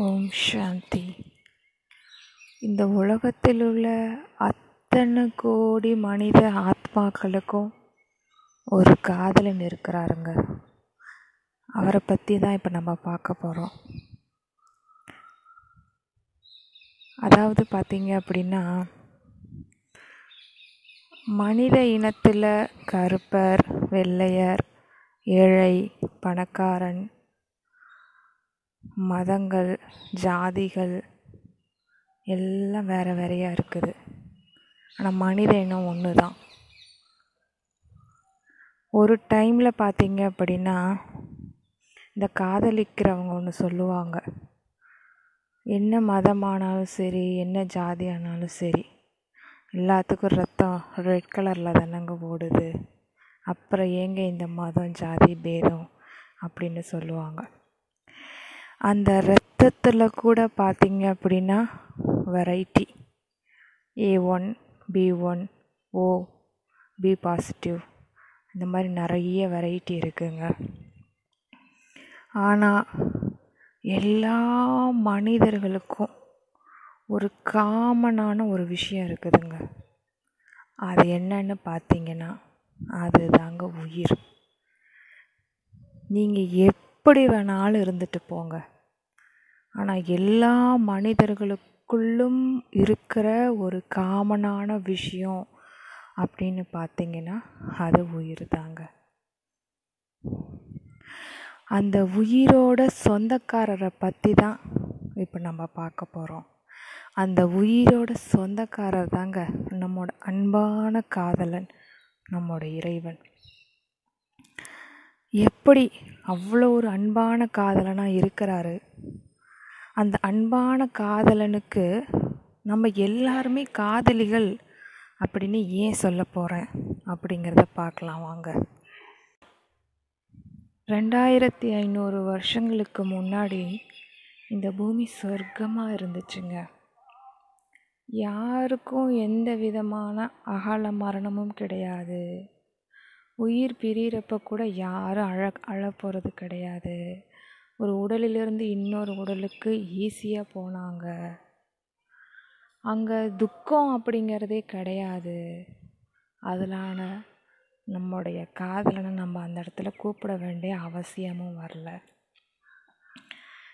ஓம் சாந்தி. இந்த உலகத்தில் உள்ள அத்தனை கோடி மனித ஆத்மாக்களுக்கும் ஒரு காதலன் இருக்கிறாருங்க. அவரை பற்றி தான் இப்போ நம்ம பார்க்க போகிறோம் அதாவது பார்த்தீங்க அப்படின்னா மனித இனத்தில் கருப்பர் வெள்ளையர் ஏழை பணக்காரன் மதங்கள் ஜாதிகள் எல்லாம் வேறு வேறையாக இருக்குது. ஆனால் மனித இனம் ஒன்று தான் ஒரு டைமில் பார்த்தீங்க அப்படின்னா இந்த காதலிக்கிறவங்க ஒன்று சொல்லுவாங்க. என்ன மதமானாலும் சரி என்ன ஜாதி ஆனாலும் சரி எல்லாத்துக்கும் ரத்தம் ரெட் கலரில் தானங்க ஓடுது. அப்புறம் ஏங்க இந்த மதம் ஜாதி பேதம் அப்படின்னு சொல்லுவாங்க. அந்த ரத்தத்தில் கூட பார்த்தீங்க அப்படின்னா variety A one B one O B positive இந்த மாதிரி நிறைய வெரைட்டி இருக்குங்க. ஆனால் எல்லா மனிதர்களுக்கும் ஒரு காமனான ஒரு விஷயம் இருக்குதுங்க. அது என்னன்னு பார்த்தீங்கன்னா அது தாங்க உயிர். நீங்கள் எப்படி வேணாலும் இருந்துட்டு போங்க. ஆனால் எல்லா மனிதர்களுக்குள்ளும் இருக்கிற ஒரு காமனான விஷயம் அப்படின்னு பார்த்தீங்கன்னா அது உயிர் தாங்க. அந்த உயிரோட சொந்தக்காரரை பற்றி தான் இப்போ நம்ம பார்க்க போகிறோம் அந்த உயிரோட சொந்தக்காரர் தாங்க நம்மோட அன்பான காதலன் நம்மோட இறைவன். எப்படி அவ்வளோ ஒரு அன்பான காதலனாக இருக்கிறாரு? அந்த அன்பான காதலனுக்கு நம்ம எல்லாருமே காதலிகள் அப்படின்னு ஏன் சொல்ல போகிறேன் அப்படிங்கிறத பார்க்கலாம் வாங்க. ரெண்டாயிரத்தி ஐநூறு வருஷங்களுக்கு முன்னாடி இந்த பூமி சொர்க்கமாக இருந்துச்சுங்க. யாருக்கும் எந்த விதமான அகால மரணமும் கிடையாது. உயிர் பிரிகிறப்ப கூட யாரும் அழ அழ போகிறது கிடையாது. ஒரு உடலிலிருந்து இன்னொரு உடலுக்கு ஈஸியாக போனாங்க. அங்கே துக்கம் அப்படிங்கிறதே கிடையாது. அதனால நம்முடைய காதலனை நம்ம அந்த இடத்துல கூப்பிட வேண்டிய அவசியமும் வரல.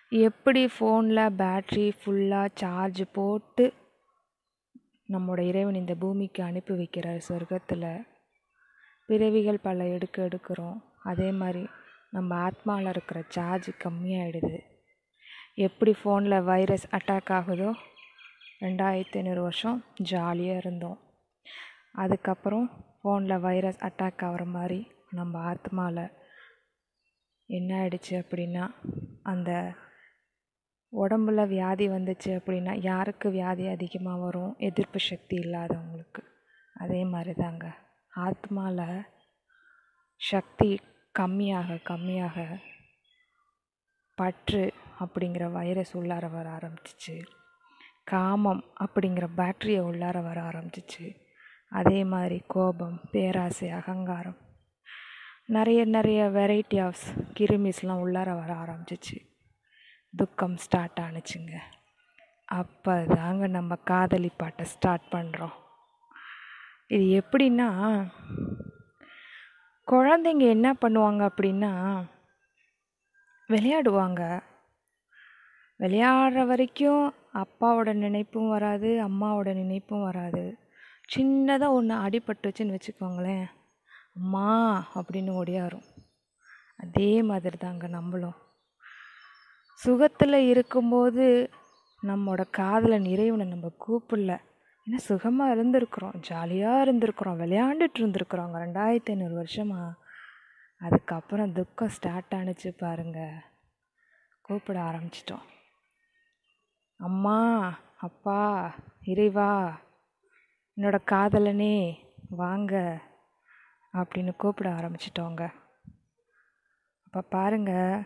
எப்படி ஃபோனில் பேட்ரி ஃபுல்லாக சார்ஜ் போட்டு நம்மோட இறைவன் இந்த பூமிக்கு அனுப்பி வைக்கிறார் சொர்க்கத்தில்? பிறவிகள் பல எடுக்க எடுக்கிறோம். அதே மாதிரி நம்ம ஆத்மாவில் இருக்கிற சார்ஜ் கம்மியாயிடுது. எப்படி ஃபோனில் வைரஸ் அட்டாக் ஆகுதோ? ரெண்டாயிரத்தி ஐநூறு வருஷம் ஜாலியாக இருந்தோம். அதுக்கப்புறம் ஃபோனில் வைரஸ் அட்டாக் ஆகிற மாதிரி நம்ம ஆத்மாவில் என்ன ஆயிடுச்சு அப்படின்னா அந்த உடம்புல வியாதி வந்துச்சு அப்படின்னா யாருக்கு வியாதி அதிகமாக வரும்? எதிர்ப்பு சக்தி இல்லாதவங்களுக்கு. அதே மாதிரி தாங்க ஆத்மாவில் சக்தி கம்மியாக கம்மியாக பற்று அப்படிங்கிற வைரஸ் உள்ளார வர ஆரம்பிச்சிச்சு. காமம் அப்படிங்கிற பேக்டீரியா உள்ளார வர ஆரம்பிச்சிச்சு. அதே மாதிரி கோபம் பேராசை அகங்காரம். நிறைய நிறைய வெரைட்டி ஆஃப் கிருமிஸ்லாம் உள்ளார வர ஆரம்பிச்சிச்சு. துக்கம் ஸ்டார்ட் ஆணுச்சுங்க அப்போ தாங்க நம்ம காதலி பாட்டை ஸ்டார்ட் பண்ணுறோம் இது எப்படின்னா குழந்தைங்க என்ன பண்ணுவாங்க அப்படின்னா விளையாடுவாங்க. விளையாடுற வரைக்கும் அப்பாவோட நினைப்பும் வராது அம்மாவோட நினைப்பும் வராது. சின்னதாக ஒன்று அடிபட்டுச்சுன்னு வச்சுக்கோங்களேன். அம்மா அப்படின்னு ஓடியாரும். அதே மாதிரி தாங்க நம்மளும். சுகத்தில் இருக்கும்போது நம்மளோட காதலை இறைவனை நம்ம கூப்பிடல. ஏன்னா சுகமாக இருந்திருக்கிறோம். ஜாலியாக இருந்திருக்கிறோம். விளையாண்டுட்டு இருந்திருக்கிறோங்க ரெண்டாயிரத்தி ஐநூறு வருஷமா. அதுக்கப்புறம் துக்கம் ஸ்டார்ட் ஆணுச்சு பாருங்க. கூப்பிட ஆரம்பிச்சிட்டோம். அம்மா அப்பா இறைவா என்னோட காதலனே வாங்க அப்படின்னு கூப்பிட ஆரம்பிச்சிட்டோங்க. அப்போ பாருங்கள்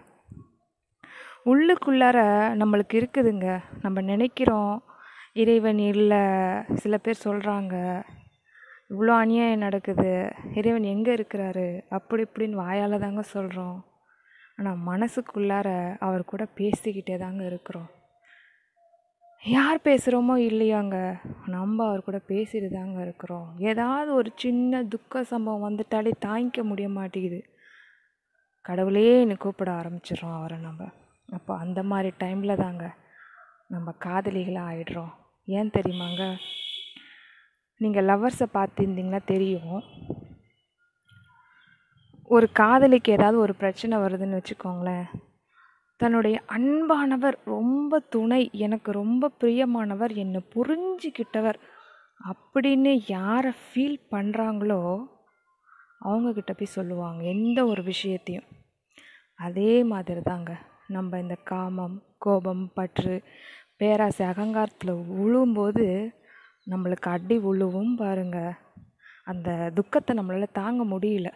உள்ளுக்குள்ளார நம்மளுக்கு இருக்குதுங்க. நம்ம நினைக்கிறோம் இறைவன் இல்லை சில பேர் சொல்கிறாங்க இவ்வளோ அநியாயம் நடக்குது இறைவன் எங்கே இருக்கிறாரு? அப்படி இப்படின்னு வாயால் தாங்க சொல்கிறோம் ஆனால் மனசுக்குள்ளார அவர் கூட பேசிக்கிட்டே தாங்க இருக்கிறோம். யார் பேசுகிறோமோ இல்லையாங்க நம்ம அவர் கூட பேசிட்டு தாங்க இருக்கிறோம். ஏதாவது ஒரு சின்ன துக்க சம்பவம் வந்துட்டாலே தாங்கிக்க முடிய மாட்டேங்குது. கடவுளே என்னை கூப்பிட ஆரம்பிச்சிடுறோம் அவரை நம்ம. அப்போ அந்த மாதிரி டைமில் தாங்க நம்ம காதலிகளாக ஆயிடுறோம் ஏன் தெரியுமாங்க? நீங்கள் லவ்வர்ஸை பார்த்துருந்தீங்கன்னா தெரியும். ஒரு காதலிக்கு ஏதாவது ஒரு பிரச்சனை வருதுன்னு வச்சுக்கோங்களேன். தன்னுடைய அன்பானவர் ரொம்ப துணை எனக்கு ரொம்ப பிரியமானவர் என்னை புரிஞ்சிக்கிட்டவர் அப்படின்னு யாரை ஃபீல் பண்ணுறாங்களோ அவங்கக்கிட்ட போய் சொல்லுவாங்க எந்த ஒரு விஷயத்தையும். அதே மாதிரி தாங்க நம்ம இந்த காமம் கோபம் பற்று பேராசை அகங்காரத்தில் விழும்போது நம்மளுக்கு அடி உழுவும் பாருங்க. அந்த துக்கத்தை நம்மளால் தாங்க முடியல.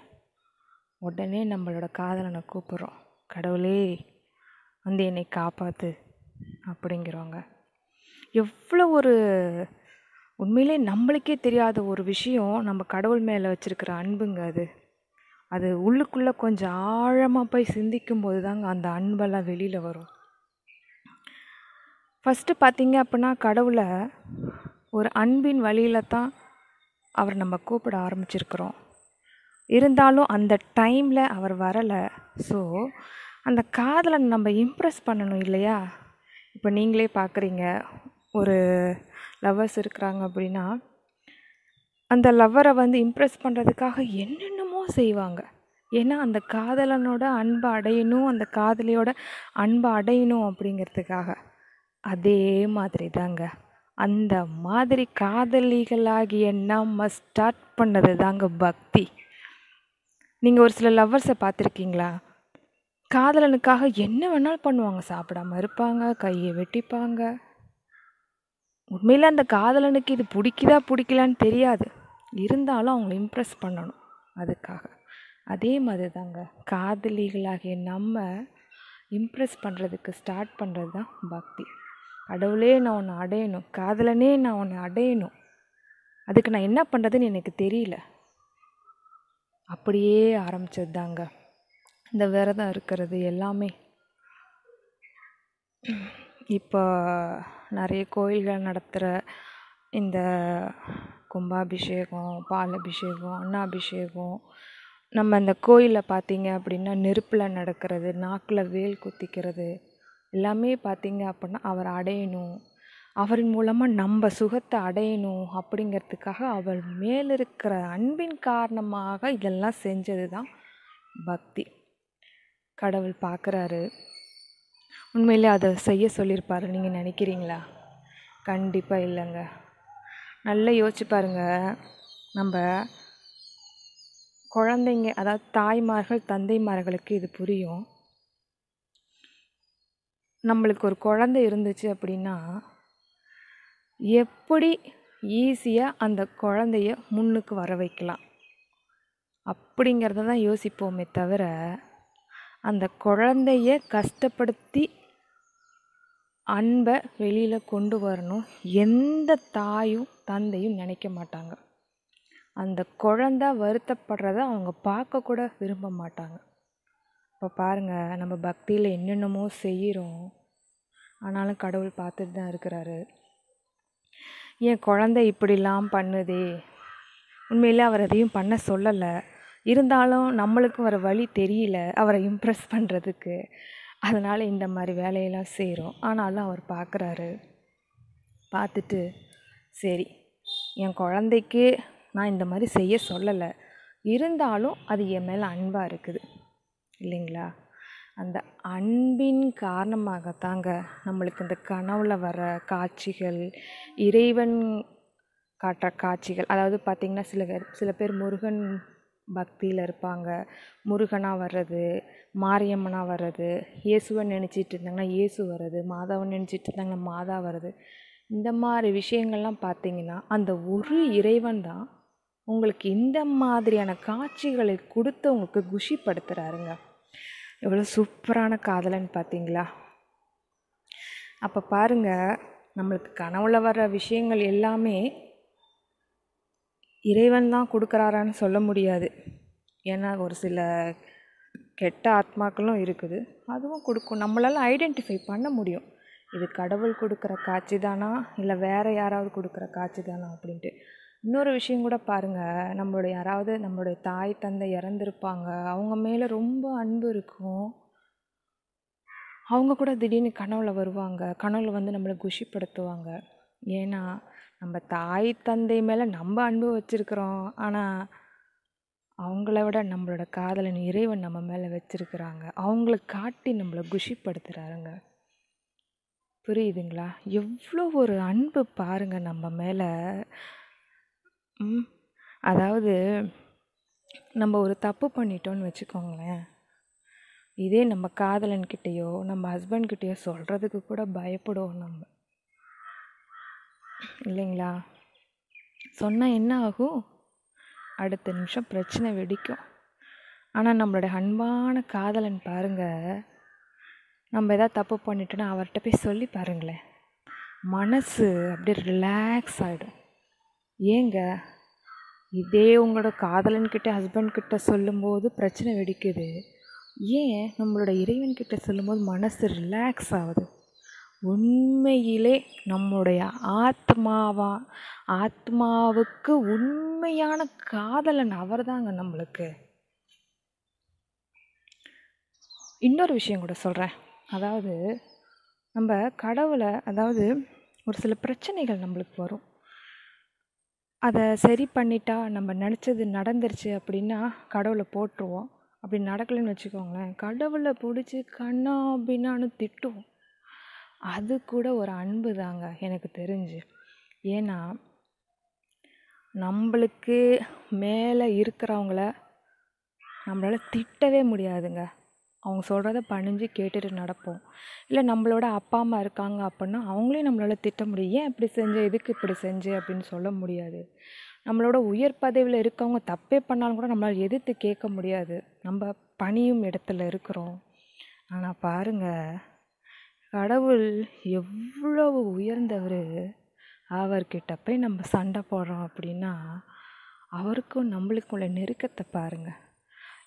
உடனே நம்மளோட காதலனை கூப்பிட்றோம். கடவுளே வந்து என்னை காப்பாற்று அப்படிங்கிறோங்க எவ்வளோ ஒரு உண்மையிலே நம்மளுக்கே தெரியாத ஒரு விஷயம் நம்ம கடவுள் மேலே வச்சுருக்கிற அன்புங்க அது. அது உள்ளுக்குள்ளே கொஞ்சம் ஆழமாக போய் சிந்திக்கும் போது தாங்க அந்த அன்பெல்லாம் வெளியில் வரும். ஃபஸ்ட்டு பார்த்தீங்க அப்படின்னா கடவுளை ஒரு அன்பின் வழியில் தான் அவர் நம்ம கூப்பிட ஆரம்பிச்சிருக்கிறோம். இருந்தாலும் அந்த டைமில் அவர் வரலை. ஸோ அந்த காதலை நம்ம இம்ப்ரெஸ் பண்ணணும் இல்லையா? இப்போ நீங்களே பார்க்குறீங்க ஒரு லவ்வர்ஸ் இருக்கிறாங்க அப்படின்னா அந்த லவ்வரை வந்து இம்ப்ரெஸ் பண்ணுறதுக்காக என்னென்னமோ செய்வாங்க. ஏன்னா அந்த காதலனோட அன்பை அடையணும் அந்த காதலியோட அன்பை அடையணும் அப்படிங்கிறதுக்காக. அதே மாதிரி தாங்க அந்த மாதிரி காதலிகளாகிய நம்ம ஸ்டார்ட் பண்ணது தாங்க பக்தி. நீங்கள் ஒரு சில லவ்வர்ஸை பார்த்துருக்கீங்களா? காதலனுக்காக என்ன வேணாலும் பண்ணுவாங்க. சாப்பிடாம இருப்பாங்க கையை வெட்டிப்பாங்க. உண்மையில் அந்த காதலனுக்கு இது பிடிக்குதா பிடிக்கலான்னு தெரியாது. இருந்தாலும் அவங்கள இம்ப்ரெஸ் பண்ணணும் அதுக்காக. அதே மாதிரி தாங்க காதலிகளாகிய நம்ம இம்ப்ரெஸ் பண்ணுறதுக்கு ஸ்டார்ட் பண்ணுறது தான் பக்தி. கடவுளே நான் உன்னை அடையணும். காதலனே நான் உன்னை அடையணும். அதுக்கு நான் என்ன பண்ணுறதுன்னு எனக்கு தெரியல. அப்படியே ஆரம்பிச்சது தாங்க இந்த விரதம் இருக்கிறது எல்லாமே. இப்போ நிறைய கோயில்கள் நடத்துகிற இந்த கும்பாபிஷேகம் பால் அபிஷேகம் அன்னாபிஷேகம் நம்ம இந்த கோயிலில் பார்த்தீங்க அப்படின்னா நெருப்பில் நடக்கிறது நாக்கில் வேல் குத்திக்கிறது எல்லாமே பார்த்தீங்க அப்படின்னா அவர் அடையணும். அவரின் மூலமாக நம்ம சுகத்தை அடையணும் அப்படிங்கிறதுக்காக அவர் மேல் இருக்கிற அன்பின் காரணமாக இதெல்லாம் செஞ்சது தான் பக்தி. கடவுள் பார்க்குறாரு. உண்மையிலே அதை செய்ய சொல்லியிருப்பாரு. நீங்கள் நினைக்கிறீங்களா? கண்டிப்பாக இல்லைங்க. நல்லா யோசிச்சு பாருங்க. நம்ம குழந்தைங்க அதாவது தாய்மார்கள் தந்தைமார்களுக்கு இது புரியும். நம்மளுக்கு ஒரு குழந்தை இருந்துச்சு அப்படின்னா எப்படி ஈஸியாக அந்த குழந்தைய முன்னுக்கு வர வைக்கலாம்? அப்படிங்கிறத தான் யோசிப்போமே தவிர அந்த குழந்தைய கஷ்டப்படுத்தி அன்பை வெளியில் கொண்டு வரணும் எந்த தாயும் தந்தையும் நினைக்க மாட்டாங்க. அந்த குழந்த வருத்தப்படுறத அவங்க பார்க்கக்கூட விரும்ப மாட்டாங்க. இப்போ பாருங்கள் நம்ம பக்தியில் என்னென்னமோ செய்கிறோம் ஆனாலும் கடவுள் பார்த்துட்டு தான் இருக்கிறாரு. என் குழந்தை இப்படிலாம் பண்ணுதே? உண்மையிலே அவர் அதையும் பண்ண சொல்லலை. இருந்தாலும் நம்மளுக்கு வர வழி தெரியல அவரை இம்ப்ரெஸ் பண்ணுறதுக்கு அதனால் இந்த மாதிரி வேலையெல்லாம் செய்கிறோம் ஆனாலும் அவர் பார்க்குறாரு. பார்த்துட்டு சரி என் குழந்தைக்கு நான் இந்த மாதிரி செய்ய சொல்லலை. இருந்தாலும் அது என் மேலே அன்பாக இருக்குது. இல்லைங்களா? அந்த அன்பின் காரணமாகத்தாங்க நம்மளுக்கு இந்த கனவுல வர காட்சிகள் இறைவன் காட்டுற காட்சிகள் அதாவது பார்த்திங்கன்னா சில பேர் சில பேர் முருகன் பக்தியில் இருப்பாங்க. முருகனாக வர்றது மாரியம்மனாக வர்றது இயேசுவை நினச்சிட்டு இருந்தாங்கன்னா இயேசு வர்றது மாதாவை நினச்சிட்டு இருந்தாங்கன்னா மாதா வர்றது. இந்த மாதிரி விஷயங்கள்லாம் பார்த்திங்கன்னா அந்த ஒரு இறைவன் தான் உங்களுக்கு இந்த மாதிரியான காட்சிகளை கொடுத்து உங்களுக்கு குஷிப்படுத்துகிறாருங்க எவ்வளோ சூப்பரான காதலன்னு பார்த்தீங்களா? அப்போ பாருங்கள் நம்மளுக்கு கனவுல வர்ற விஷயங்கள் எல்லாமே இறைவன் தான் கொடுக்குறாரான்னு சொல்ல முடியாது. ஏன்னா ஒரு சில கெட்ட ஆத்மாக்களும் இருக்குது. அதுவும் கொடுக்கும். நம்மளால் ஐடென்டிஃபை பண்ண முடியும். இது கடவுள் கொடுக்குற காட்சி தானா? இல்லை வேறு யாராவது கொடுக்குற காட்சி தானா? அப்படின்ட்டு. இன்னொரு விஷயம் கூட பாருங்கள் நம்மளுடைய யாராவது நம்மளுடைய தாய் தந்தை இறந்துருப்பாங்க. அவங்க மேலே ரொம்ப அன்பு இருக்கும். அவங்க கூட திடீர்னு கனவுல வருவாங்க. கனவுல வந்து நம்மளை குஷிப்படுத்துவாங்க. ஏன்னா நம்ம தாய் தந்தை மேலே நம்ம அன்பு வச்சுருக்குறோம். ஆனால் அவங்கள விட நம்மளோட காதலன் இறைவன் நம்ம மேலே வச்சுருக்குறாங்க. அவங்கள காட்டி நம்மளை குஷிப்படுத்துகிறாருங்க புரியுதுங்களா? எவ்வளோ ஒரு அன்பு பாருங்க நம்ம மேலே. அதாவது நம்ம ஒரு தப்பு பண்ணிட்டோன்னு வச்சுக்கோங்களேன். இதே நம்ம காதலன்கிட்டேயோ நம்ம ஹஸ்பண்ட்கிட்டேயோ சொல்கிறதுக்கு கூட பயப்படுவோம் நம்ம. இல்லைங்களா? சொன்னால் என்ன ஆகும்? அடுத்த நிமிஷம் பிரச்சனை வெடிக்கும். ஆனால் நம்மளோட அன்பான காதலன் பாருங்கள் நம்ம எதாவது தப்பு பண்ணிட்டோன்னா அவர்கிட்ட போய் சொல்லி பாருங்களேன். மனசு அப்படியே ரிலாக்ஸ் ஆகிடும் ஏங்க இதே உங்களோட காதலன்கிட்ட ஹஸ்பண்ட்கிட்ட சொல்லும்போது பிரச்சனை வெடிக்குது. ஏன் நம்மளோட இறைவன்கிட்ட சொல்லும்போது மனசு ரிலாக்ஸ் ஆகுது? உண்மையிலே நம்முடைய ஆத்மாவா ஆத்மாவுக்கு உண்மையான காதலன் அவர் தாங்க நம்மளுக்கு. இன்னொரு விஷயம் கூட சொல்கிறேன் அதாவது நம்ம கடவுளை அதாவது ஒரு சில பிரச்சனைகள் நம்மளுக்கு வரும். அதை சரி பண்ணிட்டா நம்ம நினச்சது நடந்துருச்சு அப்படின்னா கடவுளை போட்டுருவோம். அப்படி நடக்கலைன்னு வச்சுக்கோங்களேன். கடவுளை பிடிச்சி கண்ணா அப்படின்னானு திட்டுவோம். அது கூட ஒரு அன்பு தாங்க எனக்கு தெரிஞ்சு. ஏன்னா நம்மளுக்கு மேலே இருக்கிறவங்கள நம்மளால் திட்டவே முடியாதுங்க. அவங்க சொல்கிறத பணிஞ்சு கேட்டுட்டு நடப்போம். இல்லை நம்மளோட அப்பா அம்மா இருக்காங்க அப்படின்னா அவங்களையும் நம்மளால் திட்ட முடியும். ஏன் இப்படி செஞ்ச? எதுக்கு இப்படி செஞ்ச? அப்படின்னு சொல்ல முடியாது. நம்மளோட உயர் பதவியில் இருக்கவங்க தப்பே பண்ணாலும் கூட நம்மளால் எதிர்த்து கேட்க முடியாது. நம்ம பணியும் இடத்துல இருக்கிறோம். ஆனால் பாருங்கள் கடவுள் எவ்வளவு உயர்ந்தவர். அவர்கிட்ட போய் நம்ம சண்டை போடுறோம் அப்படின்னா அவருக்கும் நம்மளுக்குள்ள நெருக்கத்தை பாருங்கள்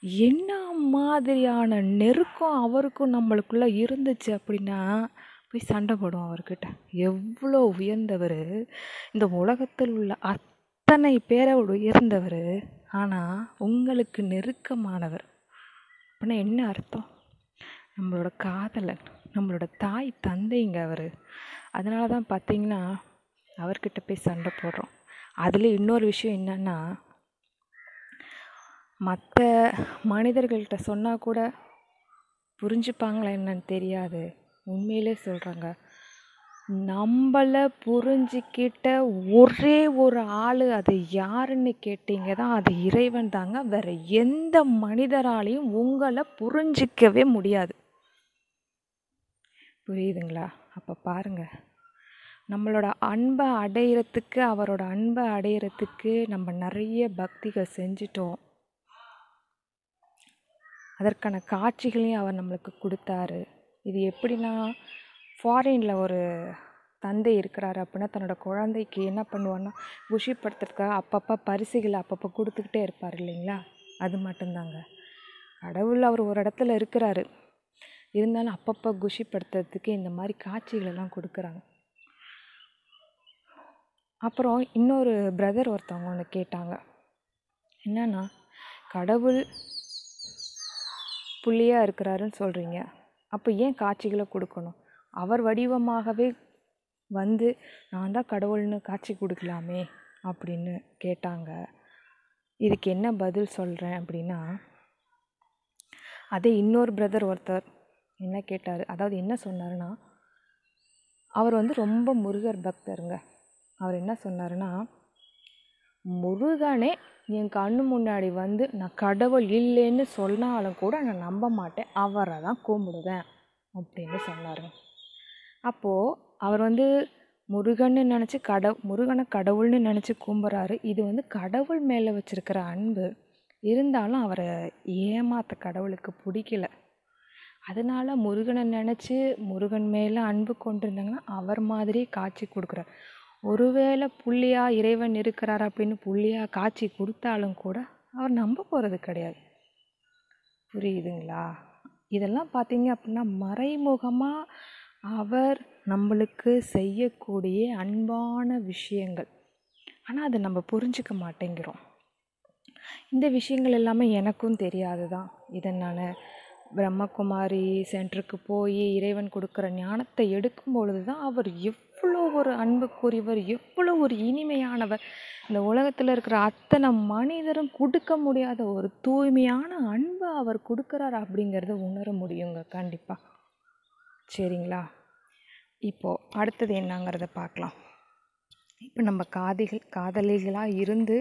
என்ன மாதிரியான நெருக்கம் அவருக்கும் நம்மளுக்குள்ளே இருந்துச்சு அப்படின்னா போய் சண்டை போடும் அவர்கிட்ட. எவ்வளோ உயர்ந்தவர். இந்த உலகத்தில் உள்ள அத்தனை பேரை உயர்ந்தவர். ஆனால் உங்களுக்கு நெருக்கமானவர். அப்படின்னா என்ன அர்த்தம்? நம்மளோட காதலன் நம்மளோட தாய் தந்தைங்க அவர். அதனால தான் பார்த்தீங்கன்னா அவர்கிட்ட போய் சண்டை போடுறோம். அதில் இன்னொரு விஷயம் என்னென்னா மற்ற மனிதர்கள்கிட்ட சொன்னால் கூட புரிஞ்சுப்பாங்களா என்னன்னு தெரியாது. உண்மையிலே சொல்கிறாங்க நம்மளை புரிஞ்சிக்கிட்ட ஒரே ஒரு ஆள் அது யாருன்னு கேட்டீங்க தான் அது இறைவன் தாங்க. வேறு எந்த மனிதராலையும் உங்களை புரிஞ்சிக்கவே முடியாது. புரியுதுங்களா? அப்போ பாருங்கள் நம்மளோட அன்பை அடையிறதுக்கு அவரோட அன்பை அடையிறதுக்கு நம்ம நிறைய பக்திகள் செஞ்சிட்டோம். அதற்கான காட்சிகளையும் அவர் நம்மளுக்கு கொடுத்தாரு. இது எப்படின்னா ஃபாரினில் ஒரு தந்தை இருக்கிறாரு அப்படின்னா தன்னோட குழந்தைக்கு என்ன பண்ணுவாருன்னா குஷிப்படுத்துறதுக்காக அப்பப்போ பரிசுகளை அப்பப்போ கொடுத்துக்கிட்டே இருப்பார் இல்லைங்களா? அது மட்டும்தாங்க. கடவுள் அவர் ஒரு இடத்துல இருக்கிறாரு. இருந்தாலும் அப்பப்போ குஷிப்படுத்துறதுக்கு இந்த மாதிரி காட்சிகளெல்லாம் கொடுக்குறாங்க. அப்புறம் இன்னொரு பிரதர் ஒருத்தவங்க ஒன்று கேட்டாங்க. என்னன்னா கடவுள் புள்ளியாக இருக்கிறாருன்னு சொல்கிறீங்க அப்போ ஏன் காட்சிகளை கொடுக்கணும்? அவர் வடிவமாகவே வந்து நான் தான் கடவுள்னு காட்சி கொடுக்கலாமே அப்படின்னு கேட்டாங்க. இதுக்கு என்ன பதில் சொல்கிறேன் அப்படின்னா அதே இன்னொரு பிரதர் ஒருத்தர் என்ன கேட்டார்? அதாவது என்ன சொன்னார்னா அவர் வந்து ரொம்ப முருகர் பக்தருங்க. அவர் என்ன சொன்னாருன்னா முருகனே என் கண்ணு முன்னாடி வந்து நான் கடவுள் இல்லைன்னு சொன்னாலும் கூட நான் நம்ப மாட்டேன். அவரை தான் கும்பிடுவேன் அப்படின்னு சொன்னாருங்க அப்போது அவர் வந்து முருகன்னு நினச்சி கட முருகனை கடவுள்னு நினச்சி கும்புறாரு. இது வந்து கடவுள் மேலே வச்சுருக்கிற அன்பு. இருந்தாலும் அவரை ஏமாத்த கடவுளுக்கு பிடிக்கல. அதனால் முருகனை நினச்சி முருகன் மேலே அன்பு கொண்டிருந்தாங்கன்னா அவர் மாதிரியே காட்சி கொடுக்குறார். ஒருவேளை புள்ளியாக இறைவன் இருக்கிறார் அப்படின்னு புள்ளியாக காட்சி கொடுத்தாலும் கூட அவர் நம்ப போகிறது கிடையாது. புரியுதுங்களா? இதெல்லாம் பார்த்தீங்க அப்படின்னா மறைமுகமாக அவர் நம்மளுக்கு செய்யக்கூடிய அன்பான விஷயங்கள். ஆனால் அதை நம்ம புரிஞ்சுக்க மாட்டேங்கிறோம். இந்த விஷயங்கள் எல்லாமே எனக்கும் தெரியாது தான் இதை நான் பிரம்மகுமாரி சென்டருக்கு போய் இறைவன் கொடுக்குற ஞானத்தை எடுக்கும் பொழுது தான் அவர் எவ்வளோ ஒரு அன்புக்குரியவர் எவ்வளோ ஒரு இனிமையானவர். இந்த உலகத்தில் இருக்கிற அத்தனை மனிதரும் கொடுக்க முடியாத ஒரு தூய்மையான அன்பை அவர் கொடுக்குறார் அப்படிங்கிறத உணர முடியுங்க கண்டிப்பாக சரிங்களா? இப்போது அடுத்தது என்னங்கிறத பார்க்கலாம். இப்போ நம்ம காதிகள் காதலிகளாக இருந்து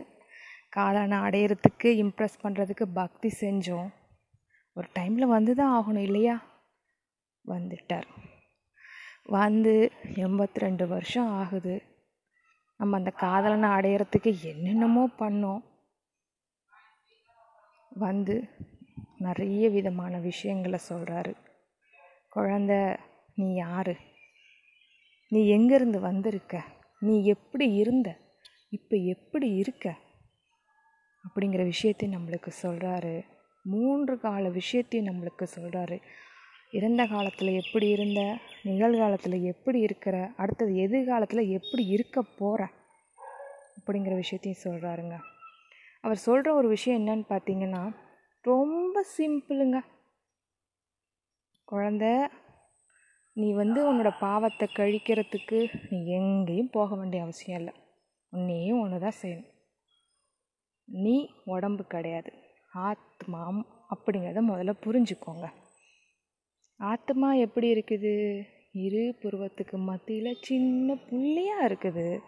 காதலனை அடையிறதுக்கு இம்ப்ரெஸ் பண்ணுறதுக்கு பக்தி செஞ்சோம். ஒரு டைமில் வந்து தான் ஆகணும் இல்லையா? வந்துட்டார். வந்து எண்பத்தி ரெண்டு வருஷம் ஆகுது. நம்ம அந்த காதலனை அடையிறதுக்கு என்னென்னமோ பண்ணோம். வந்து நிறைய விதமான விஷயங்களை சொல்கிறாரு குழந்த நீ யார்? நீ எங்கேருந்து வந்திருக்க? நீ எப்படி இருந்த? இப்போ எப்படி இருக்க? அப்படிங்கிற விஷயத்தையும் நம்மளுக்கு சொல்கிறாரு மூன்று கால விஷயத்தையும் நம்மளுக்கு சொல்கிறாரு இறந்த காலத்தில் எப்படி இருந்த? நிகழ்காலத்தில் எப்படி இருக்கிற? அடுத்தது எதிர்காலத்தில் எப்படி இருக்க போகிற அப்படிங்கிற விஷயத்தையும் சொல்கிறாருங்க அவர் சொல்கிற ஒரு விஷயம் என்னன்னு பார்த்தீங்கன்னா ரொம்ப சிம்பிளுங்க. குழந்த நீ வந்து உன்னோட பாவத்தை கழிக்கிறதுக்கு நீ எங்கேயும் போக வேண்டிய அவசியம் இல்லை. உன்னையும் ஒன்று தான் செய்யணும். நீ உடம்பு கிடையாது. ஆத்மாம் அப்படிங்கிறத முதல்ல புரிஞ்சுக்கோங்க. ஆத்மா எப்படி இருக்குது? இரு புருவத்துக்கு மத்தியில் சின்ன புள்ளியாக இருக்குது.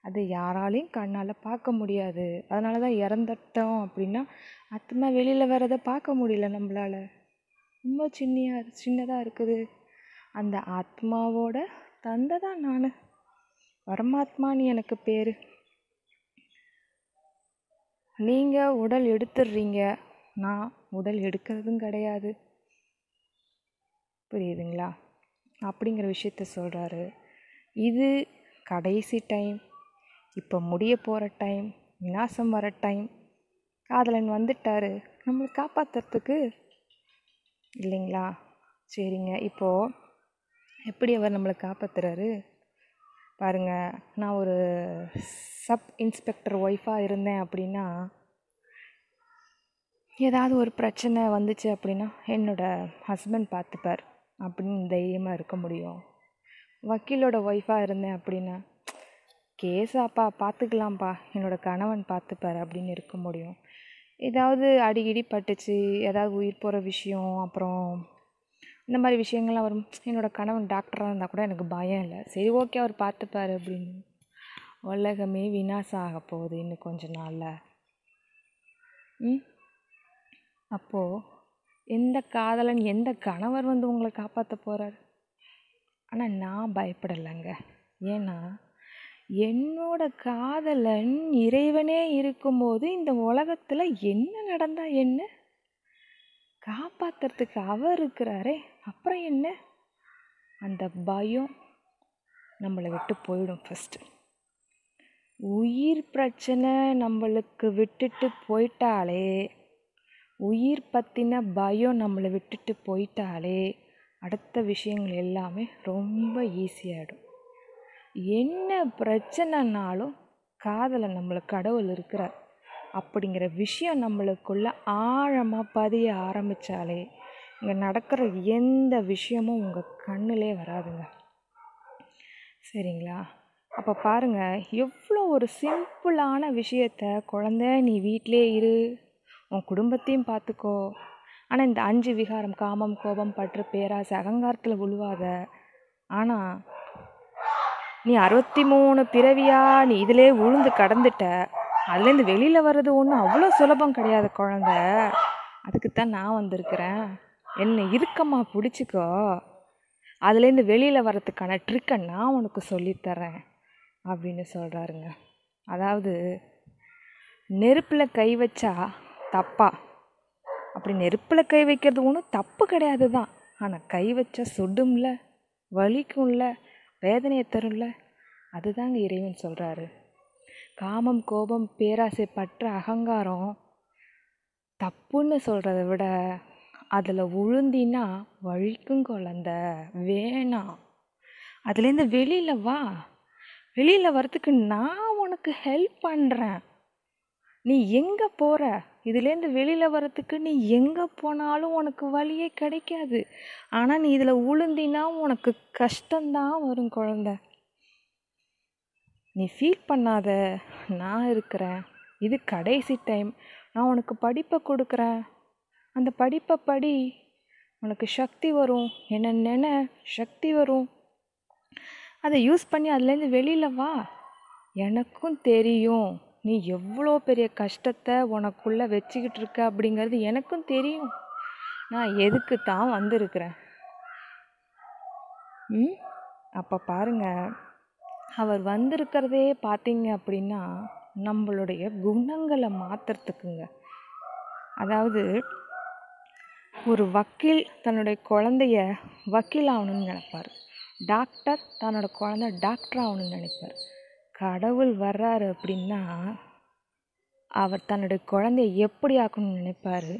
அதை யாராலையும் கண்ணால் பார்க்க முடியாது. அதனால தான் இறந்துட்டோம் அப்படின்னா ஆத்மா வெளியில் வரதை பார்க்க முடியல நம்மளால். ரொம்ப சின்னியாக சின்னதாக இருக்குது. அந்த ஆத்மாவோட தந்தை தான் நான். பரமாத்மான்னு எனக்கு பேர். நீங்கள் உடல் எடுத்துடுறீங்க. நான் உடல் எடுக்கிறதும் கிடையாது. புரியுதுங்களா? அப்படிங்கிற விஷயத்த சொல்கிறாரு இது கடைசி டைம் இப்போ முடிய போகிற டைம் விநாசம் வர டைம் காதலன் வந்துட்டார். நம்மளை காப்பாற்றுறதுக்கு இல்லைங்களா? சரிங்க. இப்போது எப்படி அவர் நம்மளை காப்பாற்றுறாரு பாருங்க. நான் ஒரு சப் இன்ஸ்பெக்டர் ஒய்ஃபாக இருந்தேன் அப்படின்னா ஏதாவது ஒரு பிரச்சனை வந்துச்சு அப்படின்னா என்னோடய ஹஸ்பண்ட் பார்த்துப்பார் அப்படின்னு தைரியமாக இருக்க முடியும். வக்கீலோட ஒய்ஃபாக இருந்தேன் அப்படின்னா கேஸாப்பா பார்த்துக்கலாம்ப்பா என்னோடய கணவன் பார்த்துப்பார் அப்படின்னு இருக்க முடியும். ஏதாவது அடிக்கடி பட்டுச்சு ஏதாவது உயிர் போகிற விஷயம் அப்புறம் இந்த மாதிரி விஷயங்கள்லாம் வரும். என்னோடய கணவன் டாக்டராக இருந்தால் கூட எனக்கு பயம் இல்லை. சரி ஓகே அவர் பார்த்துப்பார் அப்படின்னு. உலகமே விநாசம் ஆக போகுது இன்னும் கொஞ்ச நாளில். ம்? அப்போது எந்த காதலன் எந்த கணவர் வந்து உங்களை காப்பாற்ற போகிறார் ஆனால் நான் பயப்படலைங்க. ஏன்னா என்னோட காதலன் இறைவனே இருக்கும்போது இந்த உலகத்தில் என்ன நடந்தால் என்ன? காப்பாற்றுறதுக்கு அவர் இருக்கிறாரே. அப்புறம் என்ன? அந்த பயம் நம்மளை விட்டு போயிடும் ஃபஸ்ட்டு உயிர் பிரச்சனை நம்மளுக்கு விட்டுட்டு போயிட்டாலே உயிர் பற்றின பயம் நம்மளை விட்டுட்டு போயிட்டாலே அடுத்த விஷயங்கள் எல்லாமே ரொம்ப ஈஸியாகிடும் என்ன பிரச்சனைனாலும் காதலை நம்மளுக்கு கடவுள் இருக்கிறார். அப்படிங்கிற விஷயம் நம்மளுக்குள்ள ஆழமாக பதிய ஆரம்பித்தாலே இங்கே நடக்கிற எந்த விஷயமும் உங்கள் கண்ணிலே வராதுங்க. சரிங்களா? அப்போ பாருங்கள் எவ்வளோ ஒரு சிம்பிளான விஷயத்த குழந்த நீ வீட்டிலே இரு. உன் குடும்பத்தையும் பார்த்துக்கோ. ஆனால் இந்த அஞ்சு விகாரம் காமம் கோபம் பற்று பேராசை அகங்காரத்தில் உழுவாத. ஆனால் நீ அறுபத்தி மூணு பிறவியா நீ இதிலே உழுந்து கடந்துட்ட. அதுலேருந்து வெளியில் வர்றது ஒன்றும் அவ்வளோ சுலபம் கிடையாது குழந்த. அதுக்கு தான் நான் வந்திருக்கிறேன். என்னை இறுக்கமாக பிடிச்சிக்கோ. அதுலேருந்து வெளியில் வர்றதுக்கான ட்ரிக்கை நான் உனக்கு சொல்லித்தரேன் அப்படின்னு சொல்கிறாருங்க அதாவது நெருப்பில் கை வச்சா தப்பா. அப்படி நெருப்பில் கை வைக்கிறது ஒன்றும் தப்பு கிடையாது தான் ஆனால் கை வச்சா சுடும்ல வலிக்கும்ல வேதனையை தரும்ல அதுதாங்க இறைவன் சொல்கிறாரு காமம் கோபம் பேராசை பற்ற அகங்காரம் தப்புன்னு சொல்கிறத விட அதில் உழுந்தினா வழிக்கும் குழந்த. வேணாம் அதுலேருந்து வெளியில் வா. வெளியில் வரத்துக்கு நான் உனக்கு ஹெல்ப் பண்ணுறேன் நீ எங்கே போகிற இதுலேருந்து வெளியில் வரத்துக்கு நீ எங்கே போனாலும் உனக்கு வழியே கிடைக்காது. ஆனால் நீ இதில் உளுந்தினா உனக்கு கஷ்டம்தான் வரும் குழந்த. நீ ஃபீல் பண்ணாத. நான் இருக்கிறேன். இது கடைசி டைம் நான் உனக்கு படிப்பை கொடுக்குறேன். அந்த படிப்பை படி உனக்கு சக்தி வரும். என்ன நின சக்தி வரும். அதை யூஸ் பண்ணி அதுலேருந்து வெளியில் வா. எனக்கும் தெரியும். நீ எவ்வளோ பெரிய கஷ்டத்தை உனக்குள்ளே வச்சுக்கிட்டு இருக்க அப்படிங்கிறது எனக்கும் தெரியும். நான் எதுக்கு தான் வந்திருக்கிறேன்? ம்? அப்போ பாருங்க. அவர் வந்திருக்கிறதே பார்த்தீங்க அப்படின்னா நம்மளுடைய குணங்களை மாற்றுறதுக்குங்க அதாவது ஒரு வக்கீல் தன்னுடைய குழந்தைய வக்கீல் ஆகணும்னு நினைப்பார். டாக்டர் தன்னோட குழந்தை டாக்டர் ஆகணும்னு நினைப்பார். கடவுள் வர்றாரு அப்படின்னா அவர் தன்னுடைய குழந்தைய எப்படி ஆக்கணும்னு நினைப்பார்?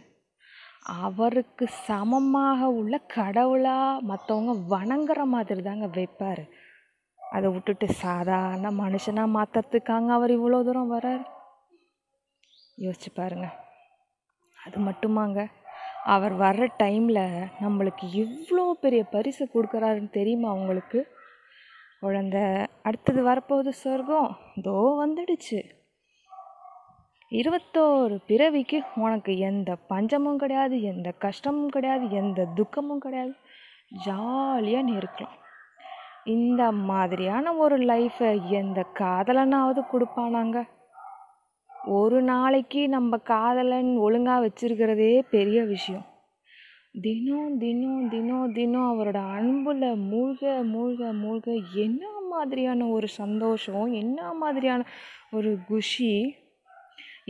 அவருக்கு சமமாக உள்ள கடவுளாக மற்றவங்க வணங்குற மாதிரி தாங்க வைப்பார். அதை விட்டுட்டு சாதாரண மனுஷனாக மாற்றுறதுக்காங்க அவர் இவ்வளோ தூரம் வர்றார்? யோசிச்சு பாருங்க. அது மட்டுமாங்க. அவர் வர்ற டைமில் நம்மளுக்கு இவ்வளோ பெரிய பரிசு கொடுக்குறாருன்னு தெரியுமா அவங்களுக்கு குழந்த. அடுத்தது வரப்போகுது சொர்க்கம். தோ வந்துடுச்சு. இருபத்தோரு பிறவிக்கு உனக்கு எந்த பஞ்சமும் கிடையாது எந்த கஷ்டமும் கிடையாது எந்த துக்கமும் கிடையாது. ஜாலியாக நீ இருக்கலாம். இந்த மாதிரியான ஒரு லைஃப்பை எந்த காதலனாவது கொடுப்பானாங்க. ஒரு நாளைக்கு நம்ம காதலன் ஒழுங்காக வச்சுருக்கிறதே பெரிய விஷயம். தினம் தினம் தினம் தினம் அவரோட அன்பில் மூழ்க மூழ்க மூழ்க என்ன மாதிரியான ஒரு சந்தோஷம் என்ன மாதிரியான ஒரு குஷி?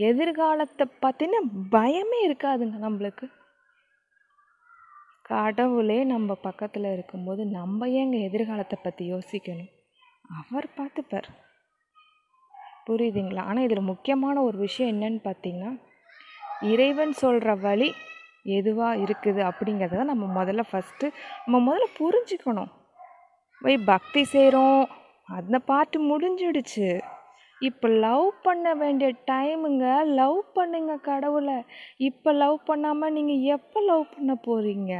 எதிர்காலத்தை பற்றின பயமே இருக்காதுங்க நம்மளுக்கு. கடவுளே நம்ம பக்கத்தில் இருக்கும்போது நம்ம ஏங்க எதிர்காலத்தை பற்றி யோசிக்கணும்? அவர் பார்த்துப்பார். புரியுதுங்களா? ஆனால் இதில் முக்கியமான ஒரு விஷயம் என்னன்னு பார்த்தீங்கன்னா இறைவன் சொல்கிற வழி எதுவாக இருக்குது அப்படிங்கிறத நம்ம முதல்ல ஃபஸ்ட்டு நம்ம முதல்ல புரிஞ்சுக்கணும். போய் பக்தி செய்கிறோம் அந்த பாட்டு முடிஞ்சிடுச்சு. இப்போ லவ் பண்ண வேண்டிய டைமுங்க லவ் பண்ணுங்க கடவுளை. இப்போ லவ் பண்ணாமல் நீங்கள் எப்போ லவ் பண்ண போகிறீங்க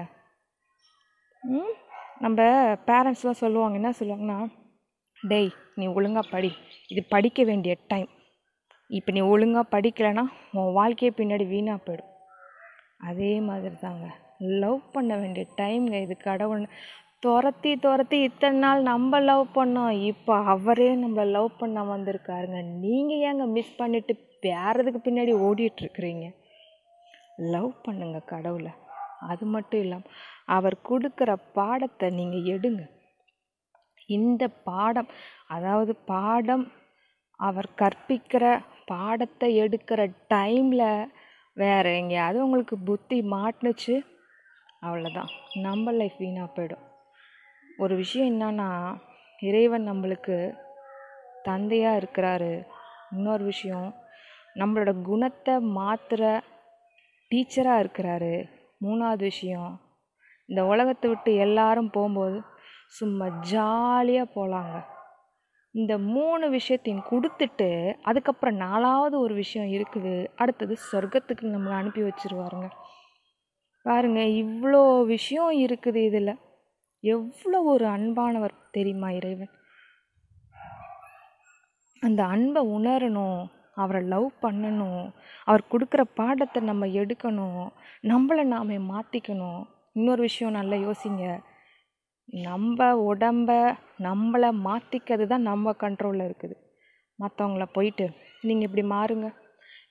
ம்? நம்ம பேரண்ட்ஸ்லாம் சொல்லுவாங்க என்ன சொல்லுவாங்கன்னா டேய் நீ ஒழுங்காக படி. இது படிக்க வேண்டிய டைம் இப்போ நீ ஒழுங்காக படிக்கலைன்னா உன் வாழ்க்கையே பின்னாடி வீணாக போயிடும். அதே மாதிரி தாங்க லவ் பண்ண வேண்டிய டைம்ங்க இது கடவுள். துரத்தி துரத்தி இத்தனை நாள் நம்ம லவ் பண்ணோம். இப்போ அவரே நம்மளை லவ் பண்ண வந்திருக்காருங்க. நீங்கள் ஏங்க மிஸ் பண்ணிட்டு பேரதுக்கு பின்னாடி ஓடிட்டுருக்குறீங்க லவ் பண்ணுங்க கடவுளை. அது மட்டும் இல்லாமல் அவர் கொடுக்குற பாடத்தை நீங்கள் எடுங்க. இந்த பாடம் அதாவது பாடம் அவர் கற்பிக்கிற பாடத்தை எடுக்கிற டைமில் வேறு எங்கேயாவது உங்களுக்கு புத்தி மாட்டுனுச்சு அவ்வளோதான் நம்ம லைஃப் வீணாக போயிடும். ஒரு விஷயம் என்னன்னா இறைவன் நம்மளுக்கு தந்தையாக இருக்கிறாரு. இன்னொரு விஷயம் நம்மளோட குணத்தை மாற்றுற டீச்சராக இருக்கிறாரு. மூணாவது விஷயம் இந்த உலகத்தை விட்டு எல்லாரும் போகும்போது சும்மா ஜாலியாக போகலாங்க இந்த மூணு விஷயத்தையும் கொடுத்துட்டு அதுக்கப்புறம் நாலாவது ஒரு விஷயம் இருக்குது. அடுத்தது சொர்க்கத்துக்கு நம்மளை அனுப்பி வச்சிருவாருங்க. பாருங்க இவ்வளோ விஷயம் இருக்குது இதில். எவ்வளோ ஒரு அன்பானவர் தெரியுமா இறைவன்? அந்த அன்பை உணரணும் அவரை லவ் பண்ணணும் அவர் கொடுக்குற பாடத்தை நம்ம எடுக்கணும் நம்மளை நாமே மாற்றிக்கணும் இன்னொரு விஷயம் நல்லா யோசிங்க. நம்ம உடம்ப நம்மளை மாற்றிக்கிறது தான் நம்ம கண்ட்ரோலில் இருக்குது. மற்றவங்கள போயிட்டு நீங்கள் இப்படி மாறுங்க.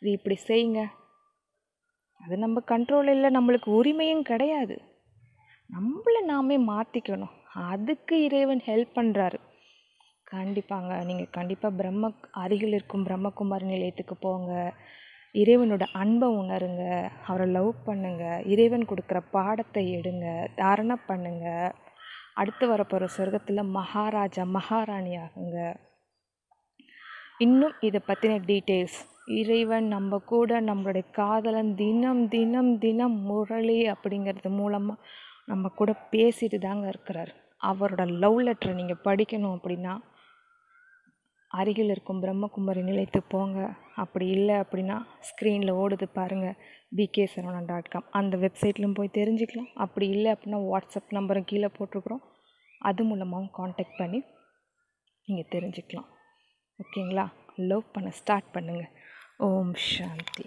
இது இப்படி செய்யுங்க. அது நம்ம கண்ட்ரோல் இல்லை நம்மளுக்கு உரிமையும் கிடையாது. நம்மளை நாமே மாற்றிக்கணும் அதுக்கு இறைவன் ஹெல்ப் பண்ணுறாரு கண்டிப்பாங்க. நீங்கள் கண்டிப்பாக பிரம்ம அருகில் இருக்கும் பிரம்மகுமாரி நிலையத்துக்கு போங்க. இறைவனோட அன்பை உணருங்க. அவரை லவ் பண்ணுங்கள் இறைவன் கொடுக்குற பாடத்தை எடுங்க. தாரணை பண்ணுங்கள் அடுத்து வரப்போகிற சொர்க்கத்தில் மகாராஜா மகாராணி ஆகுங்க இன்னும் இதை பற்றின டீட்டெயில்ஸ் இறைவன் நம்ம கூட நம்மளுடைய காதலன் தினம் தினம் தினம் முரளி அப்படிங்கிறது மூலமாக நம்ம கூட பேசிட்டு தாங்க இருக்கிறார். அவரோட லவ் லெட்டரை நீங்கள் படிக்கணும் அப்படின்னா அருகில் இருக்கும் பிரம்மகுமரி நிலைத்து போங்க. அப்படி இல்லை அப்படின்னா ஸ்க்ரீனில் ஓடுது பாருங்கள் பிகே சரவணன் டாட் காம் அந்த வெப்சைட்லையும் போய் தெரிஞ்சுக்கலாம். அப்படி இல்லை அப்படின்னா வாட்ஸ்அப் நம்பரும் கீழே போட்டிருக்குறோம். அது மூலமாகவும் காண்டாக்ட் பண்ணி நீங்கள் தெரிஞ்சுக்கலாம். ஓகேங்களா? லவ் பண்ண ஸ்டார்ட் பண்ணுங்கள் ஓம் சாந்தி.